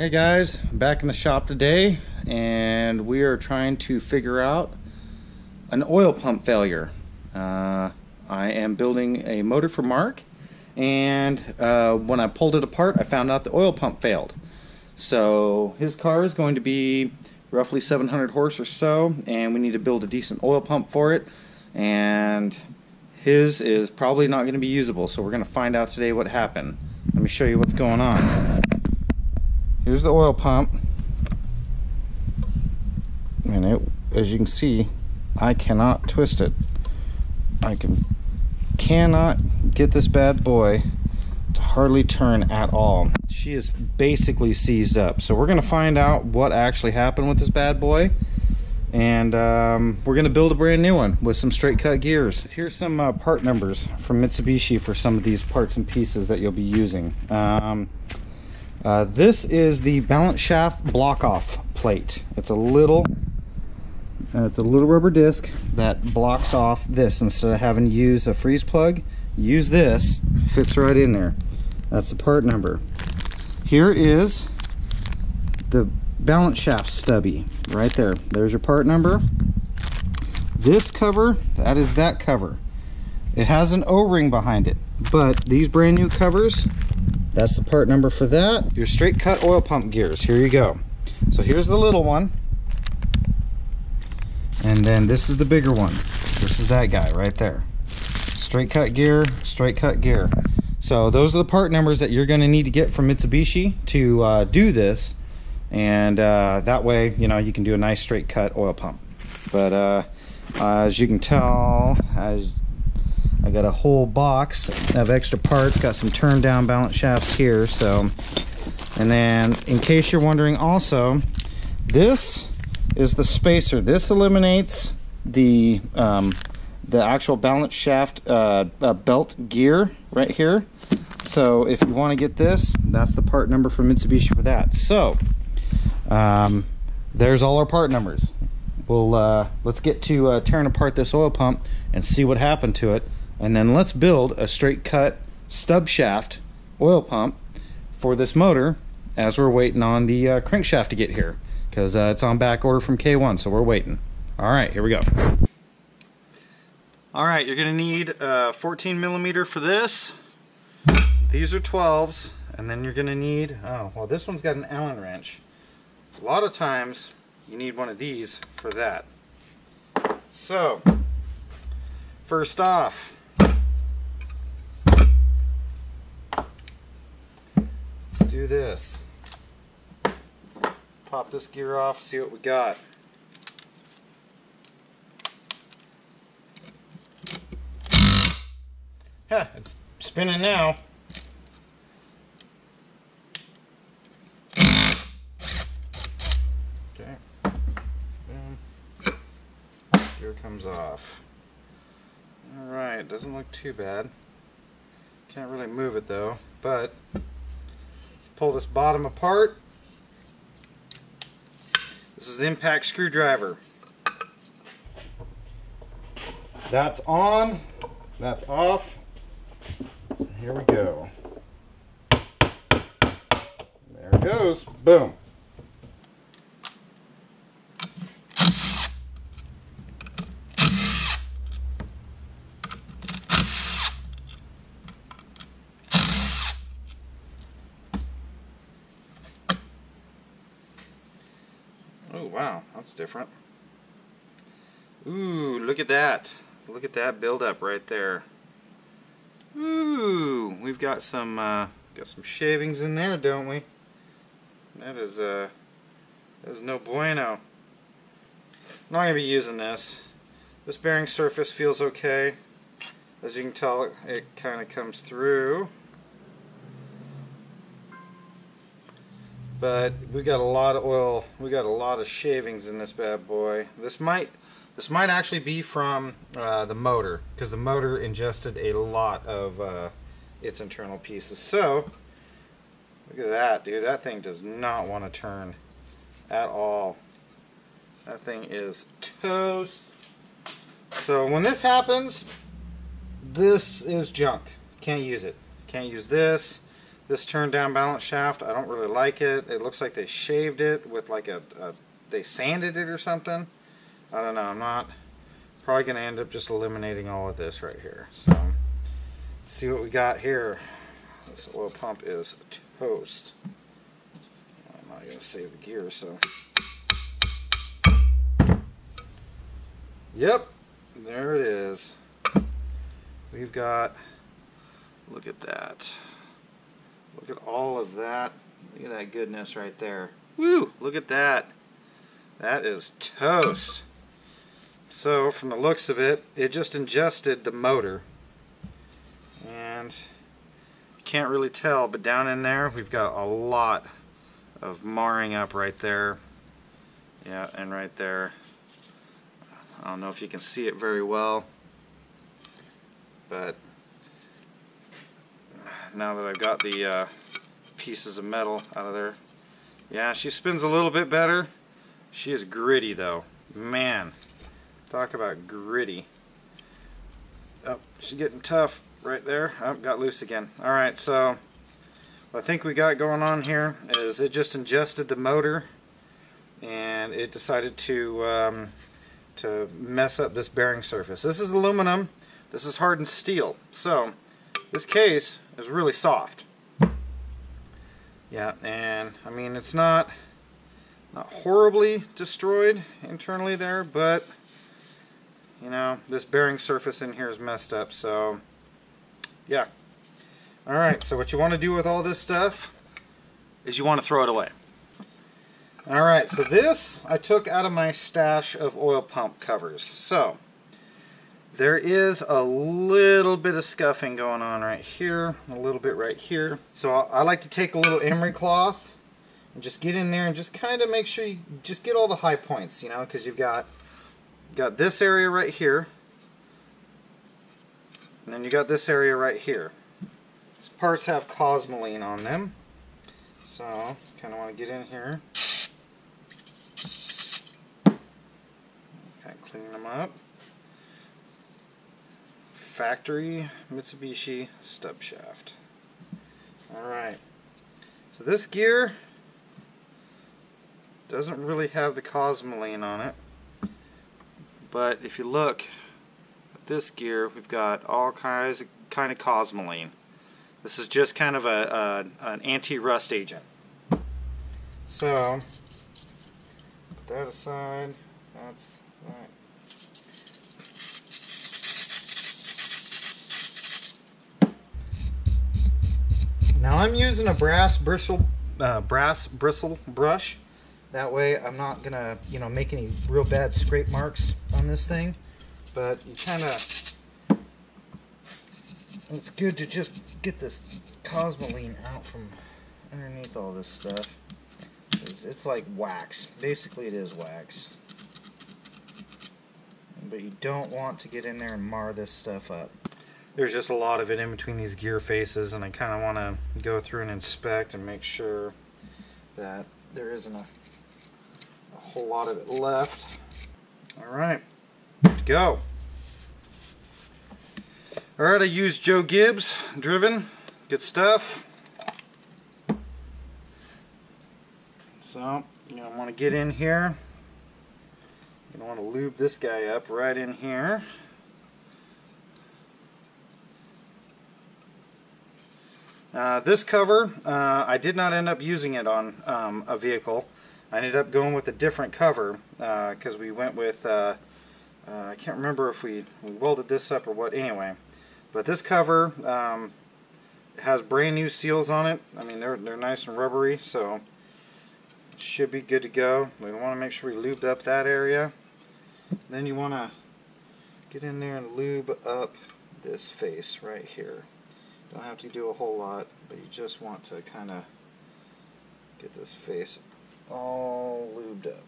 Hey guys, back in the shop today and we are trying to figure out an oil pump failure. Uh, I am building a motor for Mark and uh, when I pulled it apart I found out the oil pump failed. So his car is going to be roughly 700 horse or so and we need to build a decent oil pump for it and his is probably not going to be usable so we're going to find out today what happened. Let me show you what's going on. Here's the oil pump. And it, as you can see, I cannot twist it. I can cannot get this bad boy to hardly turn at all. She is basically seized up. So we're going to find out what actually happened with this bad boy. And um, we're going to build a brand new one with some straight cut gears. Here's some uh, part numbers from Mitsubishi for some of these parts and pieces that you'll be using. Um, uh, this is the balance shaft block off plate. It's a little uh, it's a little rubber disc that blocks off this. Instead of having to use a freeze plug use this. Fits right in there. That's the part number. Here is the balance shaft stubby right there. There's your part number. This cover that is that cover. It has an o-ring behind it but these brand new covers that's the part number for that. Your straight cut oil pump gears. Here you go. So here's the little one. And then this is the bigger one. This is that guy right there. Straight cut gear, straight cut gear. So those are the part numbers that you're going to need to get from Mitsubishi to uh, do this. And uh, that way, you know, you can do a nice straight cut oil pump. But uh, as you can tell, as I got a whole box of extra parts, got some turn down balance shafts here, so. And then, in case you're wondering also, this is the spacer. This eliminates the, um, the actual balance shaft uh, uh, belt gear right here. So if you want to get this, that's the part number for Mitsubishi for that. So, um, there's all our part numbers. We'll, uh, let's get to uh, tearing apart this oil pump and see what happened to it. And then let's build a straight cut stub shaft oil pump for this motor as we're waiting on the uh, crankshaft to get here because uh, it's on back order from K1 so we're waiting. Alright, here we go. Alright, you're going to need uh, 14 millimeter for this. These are 12s and then you're going to need, oh well this one's got an Allen wrench. A lot of times you need one of these for that. So, first off, do this. Pop this gear off, see what we got. Yeah, it's spinning now. Okay. Boom. Gear comes off. Alright, doesn't look too bad. Can't really move it though, but pull this bottom apart. This is impact screwdriver. That's on, that's off. Here we go. There it goes. Boom. Oh wow, that's different. Ooh, look at that. Look at that buildup right there. Ooh, we've got some uh, got some shavings in there, don't we? That is uh, that is no bueno. I'm not gonna be using this. This bearing surface feels okay. As you can tell, it, it kind of comes through. But we got a lot of oil we got a lot of shavings in this bad boy. This might this might actually be from uh, the motor because the motor ingested a lot of uh, its internal pieces. So look at that dude. That thing does not want to turn at all. That thing is toast. So when this happens this is junk. Can't use it. Can't use this This turned down balance shaft, I don't really like it. It looks like they shaved it with like a, a they sanded it or something. I don't know. I'm not probably going to end up just eliminating all of this right here. So, let's see what we got here. This oil pump is toast. I'm not to save the gear, so. Yep, there it is. We've got, look at that. Look at all of that. Look at that goodness right there. Woo! Look at that. That is toast. So, from the looks of it, it just ingested the motor. And can't really tell, but down in there, we've got a lot of marring up right there. Yeah, and right there. I don't know if you can see it very well, but now that I've got the uh, pieces of metal out of there. Yeah, she spins a little bit better. She is gritty though. Man, talk about gritty. Oh, she's getting tough right there. Oh, got loose again. Alright, so what I think we got going on here is it just ingested the motor and it decided to um, to mess up this bearing surface. This is aluminum. This is hardened steel. So this case is really soft. Yeah, and I mean it's not not horribly destroyed internally there, but you know, this bearing surface in here is messed up, so yeah. Alright, so what you want to do with all this stuff is you want to throw it away. Alright, so this I took out of my stash of oil pump covers. So, there is a little bit of scuffing going on right here, a little bit right here. So I like to take a little emery cloth and just get in there and just kind of make sure you just get all the high points, you know, because you've got got this area right here, and then you got this area right here. These parts have cosmoline on them, so kind of want to get in here. Kind of clean them up factory Mitsubishi stub shaft. Alright, so this gear doesn't really have the cosmoline on it, but if you look at this gear, we've got all kinds of kind of cosmoline. This is just kind of a, a an anti-rust agent. So, put that aside. That's that. Now I'm using a brass bristle, uh, brass bristle brush. That way I'm not gonna, you know, make any real bad scrape marks on this thing. But you kind of, it's good to just get this cosmoline out from underneath all this stuff. It's, it's like wax. Basically it is wax. But you don't want to get in there and mar this stuff up there's just a lot of it in between these gear faces and I kind of want to go through and inspect and make sure that there isn't a, a whole lot of it left. Alright, go. Alright, I used Joe Gibbs driven. Good stuff. So, you know, want to get in here. You want to lube this guy up right in here. Uh, this cover, uh, I did not end up using it on um, a vehicle. I ended up going with a different cover because uh, we went with, uh, uh, I can't remember if we, we welded this up or what, anyway. But this cover um, has brand new seals on it. I mean, they're, they're nice and rubbery, so should be good to go. We want to make sure we lubed up that area. Then you want to get in there and lube up this face right here. Don't have to do a whole lot, but you just want to kind of get this face all lubed up.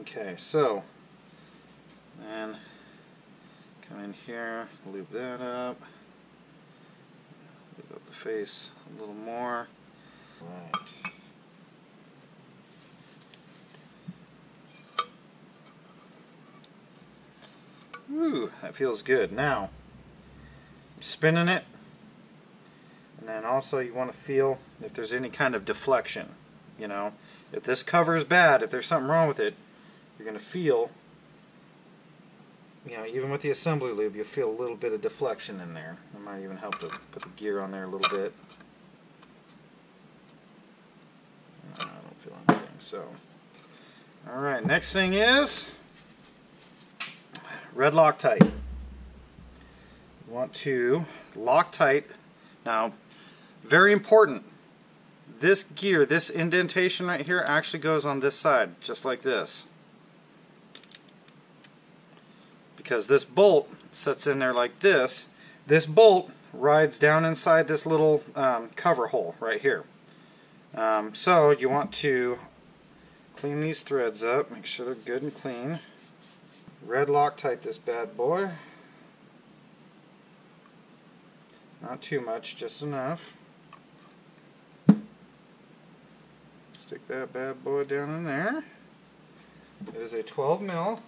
Okay, so, then come in here, lube that up, lube up the face a little more. Right. Ooh, that feels good. Now, spinning it And then also you want to feel if there's any kind of deflection. You know, if this cover is bad, if there's something wrong with it, you're going to feel, you know, even with the assembly lube, you'll feel a little bit of deflection in there. It might even help to put the gear on there a little bit. I don't feel anything, so. Alright, next thing is red Loctite. You want to Loctite. Now, very important. This gear, this indentation right here actually goes on this side, just like this. Because this bolt sits in there like this. This bolt rides down inside this little um, cover hole right here. Um, so you want to clean these threads up, make sure they're good and clean. Red Loctite this bad boy. Not too much, just enough. Stick that bad boy down in there. It is a 12 mil.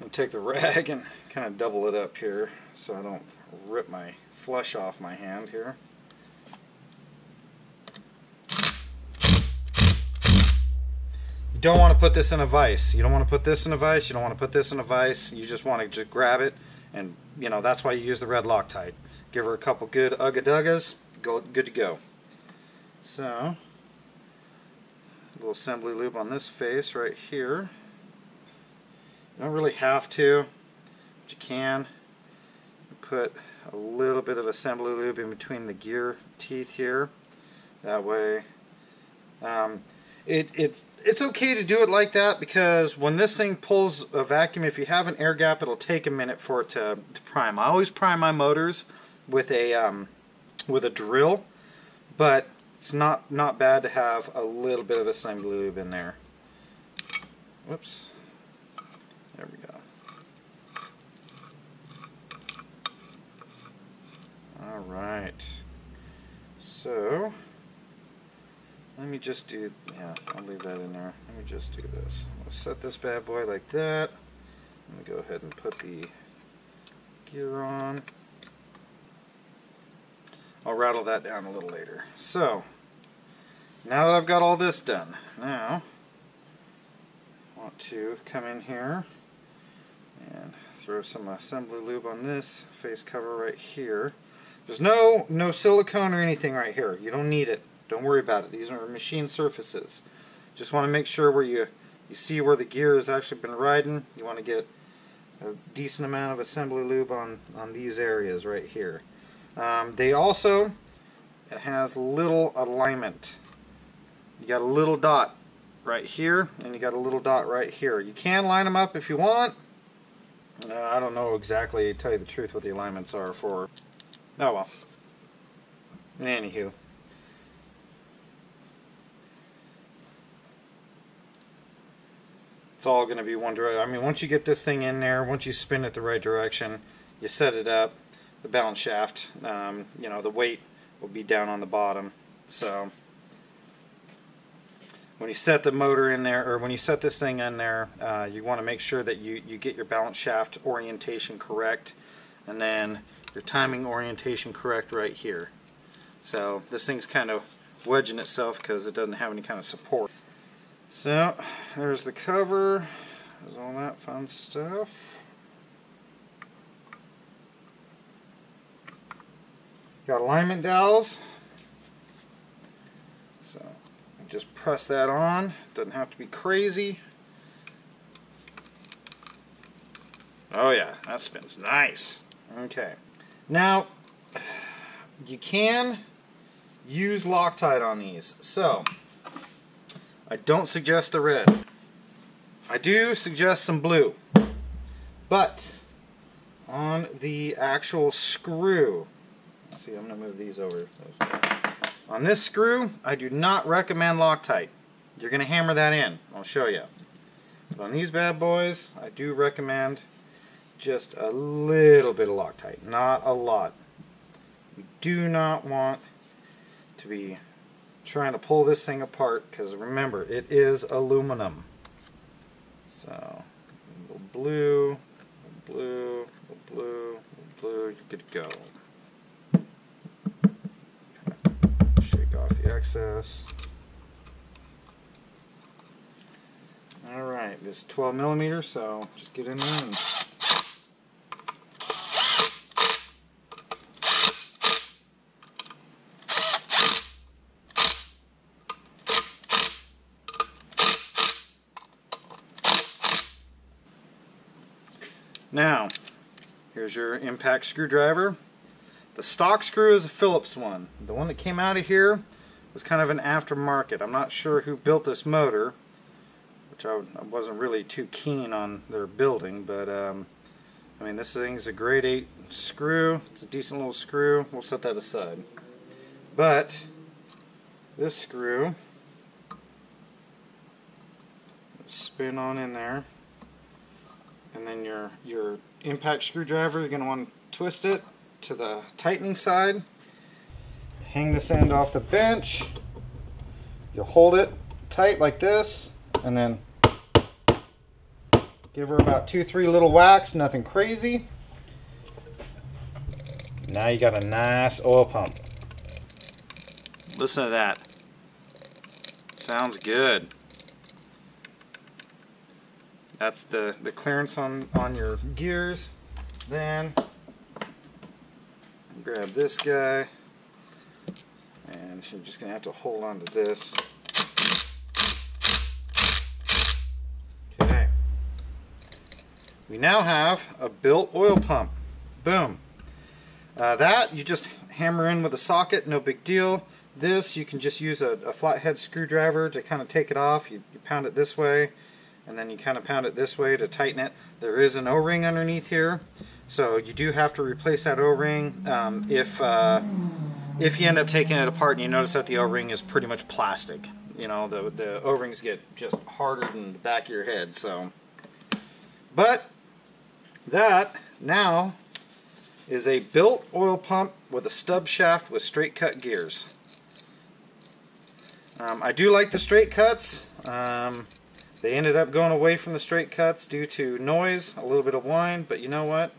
To take the rag and kind of double it up here so I don't rip my flesh off my hand here. You don't want to put this in a vise. You don't want to put this in a vise. You don't want to put this in a vise. You just want to just grab it and you know that's why you use the red Loctite. Give her a couple good ugga go good to go. So, a little assembly lube on this face right here. You don't really have to, but you can. Put a little bit of assembly lube in between the gear teeth here. That way, um, it, it's it's okay to do it like that because when this thing pulls a vacuum, if you have an air gap, it'll take a minute for it to, to prime. I always prime my motors with a um, with a drill, but it's not not bad to have a little bit of assembly lube in there. Whoops. There we go. All right. So. Let me just do, yeah, I'll leave that in there. Let me just do this. I'll set this bad boy like that. Let me go ahead and put the gear on. I'll rattle that down a little later. So, now that I've got all this done, now I want to come in here and throw some assembly lube on this face cover right here. There's no no silicone or anything right here. You don't need it. Don't worry about it. These are machine surfaces. Just want to make sure where you, you see where the gear has actually been riding. You want to get a decent amount of assembly lube on, on these areas right here. Um, they also, it has little alignment. You got a little dot right here and you got a little dot right here. You can line them up if you want. Uh, I don't know exactly, tell you the truth, what the alignments are for. Oh well. Anywho. It's all going to be one direction. I mean, once you get this thing in there, once you spin it the right direction, you set it up, the balance shaft, um, you know, the weight will be down on the bottom. So when you set the motor in there, or when you set this thing in there, uh, you want to make sure that you, you get your balance shaft orientation correct, and then your timing orientation correct right here. So this thing's kind of wedging itself because it doesn't have any kind of support. So, there's the cover, there's all that fun stuff. Got alignment dowels. So, just press that on. Doesn't have to be crazy. Oh yeah, that spins nice. Okay. Now, you can use Loctite on these. So, I don't suggest the red. I do suggest some blue. But on the actual screw, let's see, I'm going to move these over. On this screw, I do not recommend Loctite. You're going to hammer that in. I'll show you. But on these bad boys, I do recommend just a little bit of Loctite, not a lot. You do not want to be trying to pull this thing apart because remember it is aluminum so blue, blue, blue, blue. Good to go. Shake off the excess. Alright, this is 12 millimeter, so just get in there and Now, here's your impact screwdriver. The stock screw is a Phillips one. The one that came out of here was kind of an aftermarket. I'm not sure who built this motor, which I, wasn't really too keen on their building, but um, I mean this thing is a grade 8 screw. It's a decent little screw. We'll set that aside. But this screw, spin on in there and then your your impact screwdriver you're going to want to twist it to the tightening side. Hang this end off the bench. You'll hold it tight like this and then give her about two three little whacks nothing crazy. Now you got a nice oil pump. Listen to that. Sounds good that's the, the clearance on, on your gears. Then grab this guy and you're just going to have to hold on to this. Okay. We now have a built oil pump. Boom. Uh, that you just hammer in with a socket, no big deal. This you can just use a, a flathead screwdriver to kind of take it off. You, you pound it this way and then you kind of pound it this way to tighten it. There is an O-ring underneath here, so you do have to replace that O-ring um, if uh, if you end up taking it apart and you notice that the O-ring is pretty much plastic. You know, the the O-rings get just harder than the back of your head. So, but that now is a built oil pump with a stub shaft with straight cut gears. Um, I do like the straight cuts. Um, they ended up going away from the straight cuts due to noise, a little bit of whine, but you know what?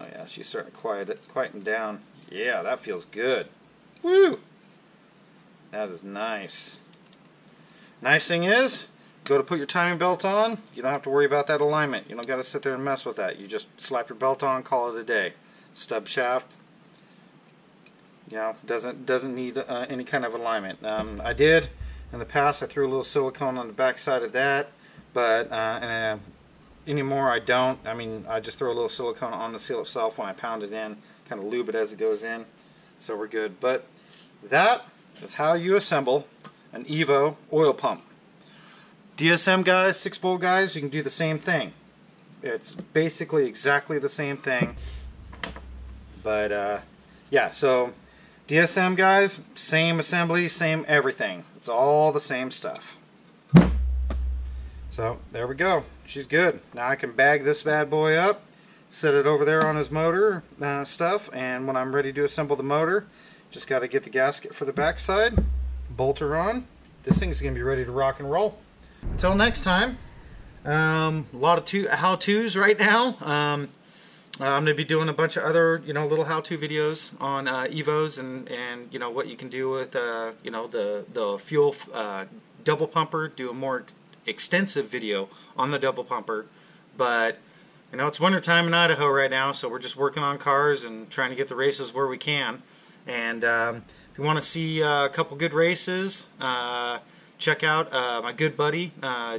Oh yeah, she's starting to quiet it, quieten down. Yeah, that feels good. Woo! That is nice. Nice thing is, go to put your timing belt on, you don't have to worry about that alignment. You don't got to sit there and mess with that. You just slap your belt on, call it a day. Stub shaft, you know, doesn't doesn't need uh, any kind of alignment. Um, I did in the past, I threw a little silicone on the back side of that, but uh, uh, anymore I don't. I mean, I just throw a little silicone on the seal itself when I pound it in, kind of lube it as it goes in, so we're good. But that is how you assemble an Evo oil pump. DSM guys, 6 bolt guys, you can do the same thing. It's basically exactly the same thing. But uh, yeah, so DSM guys, same assembly, same everything. It's all the same stuff. So there we go. She's good. Now I can bag this bad boy up, set it over there on his motor uh, stuff, and when I'm ready to assemble the motor, just got to get the gasket for the backside, bolt her on. This thing's going to be ready to rock and roll. Until next time, um, a lot of how-tos right now. Um, uh, I'm going to be doing a bunch of other, you know, little how-to videos on uh, Evos and, and, you know, what you can do with, uh, you know, the, the fuel uh, double pumper, do a more extensive video on the double pumper. But, you know, it's wintertime in Idaho right now, so we're just working on cars and trying to get the races where we can. And um, if you want to see uh, a couple good races, uh, check out my good buddy,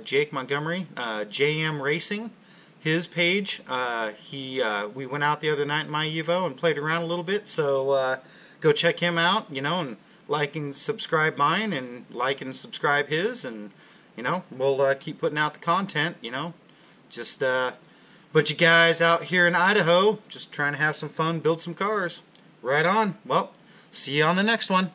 Jake Montgomery, JM Racing his page. Uh, he uh, we went out the other night in my Evo and played around a little bit. So uh, go check him out. You know, and like and subscribe mine, and like and subscribe his, and you know we'll uh, keep putting out the content. You know, just a uh, bunch of guys out here in Idaho, just trying to have some fun, build some cars. Right on. Well, see you on the next one.